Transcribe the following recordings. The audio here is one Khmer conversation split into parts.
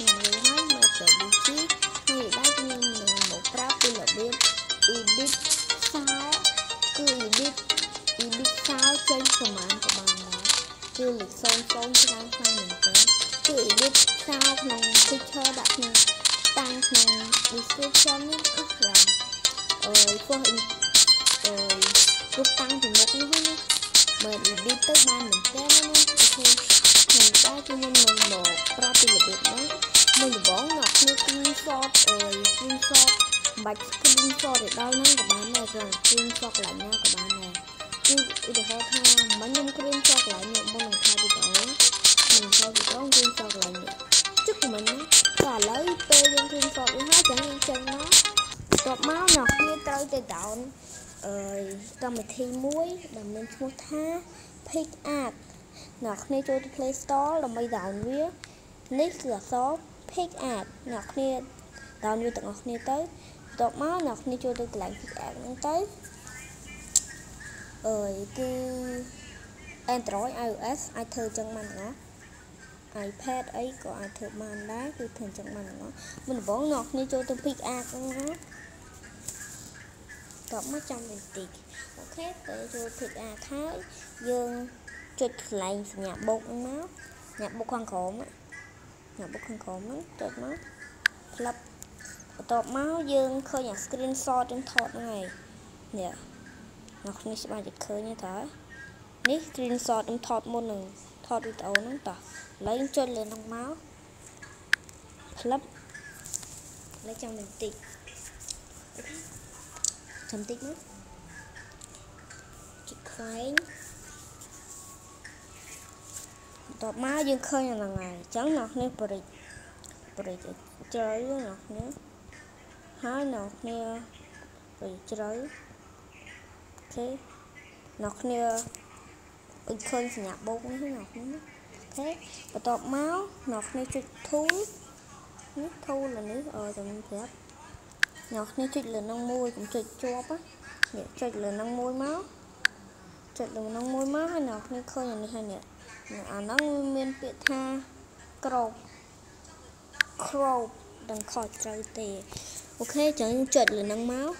ខ្ញុំរៀនហើយមកចូល BG ហើយដែរខ្ញុំនឹងមកប្រាប់ពីរបៀប edit file គឺ edit edit file ចេញប្រមាណក៏បានដែរគឺលេខ00ច្រើនខ្លាំងមែនទែនគឺ edit file ក្នុង picture ដាក់ក្នុងតាំងក្នុង description នេះគឺច្រើនអឺ for អឺរូបតាំងពីមុខនេះណាបើ edit ទៅបានមែនទែនណាអូខេ ខ្ញុំដែរគឺខ្ញុំនឹងមកប្រាប់ពីរបៀបនេះមួយដំបូងអ្នកគ្នា screenshot អើយ screenshot បាច់ screenshot ទៅដល់ហ្នឹងក៏បានដែរព្រោះ screenshot ឡើងណាក៏បានដែរគឺឧទាហរណ៍ថាមិញខ្ញុំ screenshot ឡើងមុននឹងថតវីដេអូខ្ញុំថតវីដេអូ screenshot ឡើងចុះមិនណាតែឥឡូវពេលយើង screenshot នេះហើយចឹងយើងចេញមកបន្ទាប់មកអ្នកគ្នាត្រូវទៅ down អើយកម្មវិធីមួយដែលមានឈ្មោះថា pick up អ្នកគ្នាចូលទៅ Play Store ដើម្បី down វានេះគឺអក្សរ Pick Art អ្នកគ្នា down វាទាំងអស់គ្នាទៅបន្ទាប់មកអ្នកគ្នាចូលទៅកន្លែង Pick Art ហ្នឹងទៅអើយគឺ Android iOS អាចធ្វើចឹងបានទាំងអស់ iPad អីក៏អាចធ្វើបានដែរគឺធ្វើចឹងបានទាំងអស់មុនដំបូងអ្នកគ្នាចូលទៅ Pick Art ហ្នឹងណាតបមកចាំបន្តិចអូខេពេលចូល Pick Art ហើយយើង ចុចកន្លែងសញ្ញាបូកហ្នឹងមកសញ្ញាបូកខាងក្រោមសញ្ញាបូកខាងក្រោមហ្នឹងចុចមកផ្លឹបបន្ទាប់មកយើងឃើញអា screenshot យើងថតហ្នឹងហើយនេះអ្នកគ្នាច្បាស់តែឃើញទេតើនេះ screenshot ខ្ញុំថតមុននឹងថតវីដេអូហ្នឹងតោះឥឡូវចុចលើហ្នឹងមកផ្លឹបឥឡូវចាំបន្តិចចាំបន្តិចមកជិះខ្វែង បន្ទាប់មកយើងឃើញអាហ្នឹងហើយអញ្ចឹងអ្នកគ្នាបរិចបរិចជ្រៅអ្នកគ្នាហើយអ្នកគ្នាបរិចជ្រៅអូខេអ្នកគ្នាអ៊ុយឃើញសញ្ញាបូកនេះអ្នកគ្នាអូខេបន្ទាប់មកអ្នកគ្នាចុច tool នេះ tool លើនេះអឺតែខ្ញុំប្រាប់អ្នកគ្នាចុចលើនឹងមួយកុំចុចជាប់នេះចុចលើនឹងមួយមកចុចលើនឹងមួយមកហើយអ្នកគ្នាឃើញអានេះហើយនេះ អាហ្នឹងមានពាក្យថា crop crop ដឹងខុសត្រូវទេអូខេចឹងចុចលើហ្នឹងមក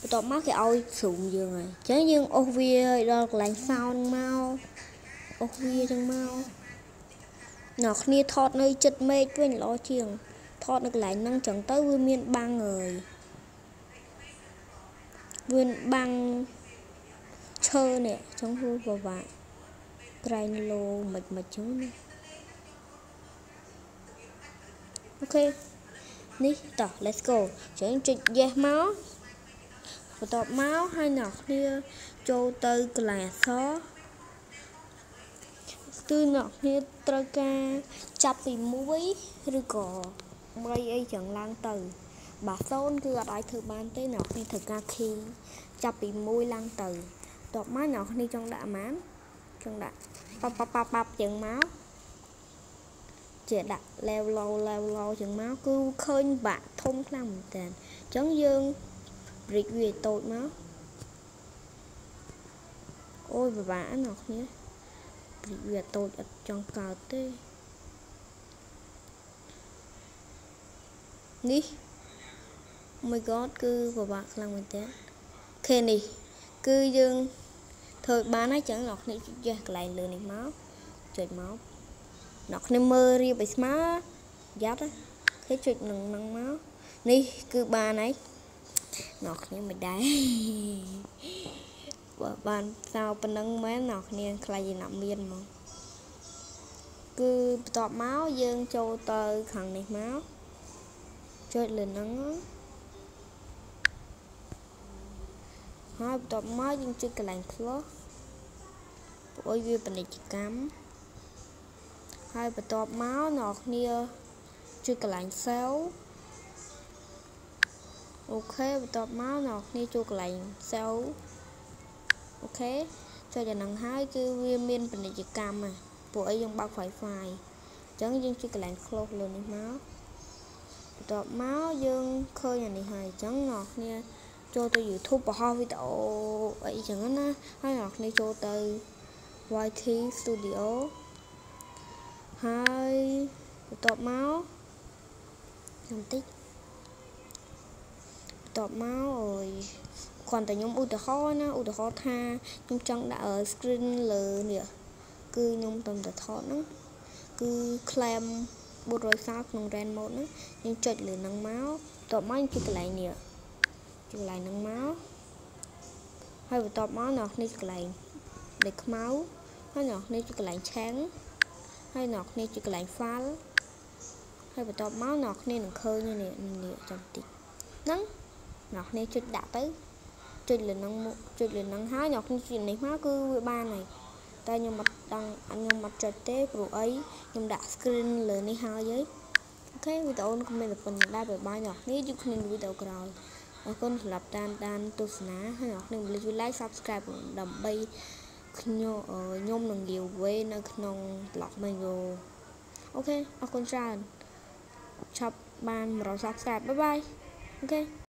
បន្ទាប់មកគេឲ្យ zoom យើងហើយចឹងយើងអូសវាឲ្យដល់កន្លែង sound មកអូសវាចឹងមកអ្នកគ្នាថតនៅចិត្តមេឃវិញល្អជាងថតនៅកន្លែងហ្នឹងចឹងទៅវាមានបាំងហើយវាបាំងឈើនេះចឹងហួពិបាក ក្រែងលោមិនមិនចឹងណាអូខេនេះតោះ let's go ចឹងចុច yes មកបន្ទាប់មកហើយអ្នកគ្នាចូលទៅកន្លែងអក្សរគឺអ្នកគ្នាត្រូវការចាប់ពី1ឬក៏3អីចឹងឡើងទៅបាទ0គឺអត់អាចធ្វើបានទេអ្នកគ្នាត្រូវការ key ចាប់ពី1ឡើងទៅតបមកអ្នកគ្នាចង់ដាក់ប៉ុន្មាន ចង់ដាក់ប៉ាប់ប៉ាប់ប៉ាប់ប៉ាប់ចឹងមកជាដាក់ level low level low ចឹងមកគឺឃើញបាក់ធំខ្លាំងមែនតើអញ្ចឹងយើង break វាតូចមកអូយពិបាកណាស់គ្នា break វាតូចអត់ចង់កើតទេនេះ my god គឺពិបាកខ្លាំងមែនតើខេនេះគឺយើង ធ្វើបានហើយចឹងអ្នកនេះចេះកន្លែងលើនេះមកចុចមកអ្នកគ្នាមើលរៀបឲ្យស្មើយ៉ាត់គេចុចនឹងនឹងមកនេះគឺបានហើយអ្នកគ្នាមិនដែរបើបានសោប៉ុណ្ណឹងមែនអ្នកគ្នាខ្លាចណាក់មានមកគឺបន្ទាប់មកយើងចូលទៅខាងនេះមកចុចលើហ្នឹង ហើយបន្ទាប់មកយើងចុចកន្លែង close ព្រោះវាពាណិជ្ជកម្មហើយបន្ទាប់មកអ្នកគ្នាចុចកន្លែង save អូខេបន្ទាប់មកអ្នកគ្នាចូលកន្លែង save អូខេចុចអាហ្នឹងហើយគឺវាមានពាណិជ្ជកម្មហ่ะពួកអីយើងបើក Wi-Fi អញ្ចឹងយើងចុចកន្លែង close លើនេះមកបន្ទាប់មកយើងឃើញអានេះហើយអញ្ចឹងអ្នកគ្នា ចូលទៅ YouTube បង្ហោះវីដេអូអីចឹងណាហើយអ្នកគ្នាចូលទៅ YT Studio ហើយបន្ទាប់មកខ្ញុំតិចបន្ទាប់មកអើយគ្រាន់តែខ្ញុំឧទាហរណ៍ណាឧទាហរណ៍ថាខ្ញុំចង់ដាក់ screen លើនេះគឺខ្ញុំតំតែថតហ្នឹងគឺ claim 440ក្នុង RAN mode ហ្នឹងខ្ញុំចុចលើហ្នឹងមកបន្ទាប់មកខ្ញុំចុចកន្លែងនេះចុច កន្លែងហ្នឹងមកហើយបន្ទាប់មកនៅនេះកន្លែងលេខខ្មៅហើយនៅនេះជាកន្លែងឆាំងហើយនៅនេះជាកន្លែង file ហើយបន្ទាប់មកអ្នកគ្នានឹងឃើញនេះនេះចាំតិចហ្នឹងអ្នកគ្នាចុចដាក់ទៅចុចលើនឹងចុចលើនឹងហើយអ្នកគ្នាចុចនេះមកគឺវាបានហើយតែខ្ញុំអត់ដឹងខ្ញុំអត់ចុចទេព្រោះអីខ្ញុំដាក់ screen លើនេះហើយហីOK វីដេអូនេះមានតែប៉ុណ្ណឹងដែរ bye bye អ្នកគ្នាជួបគ្នានៅវីដេអូក្រោយ អរគុណសម្រាប់តាមដានទស្សនាហើយអ្នកគ្នាកុំភ្លេចជួយ like subscribe ដើម្បីខ្ញុំខ្ញុំនឹង giveaway នៅក្នុង Blockman Go OK អរគុណច្រើនឆាប់បាន100 subscribe bye bye OK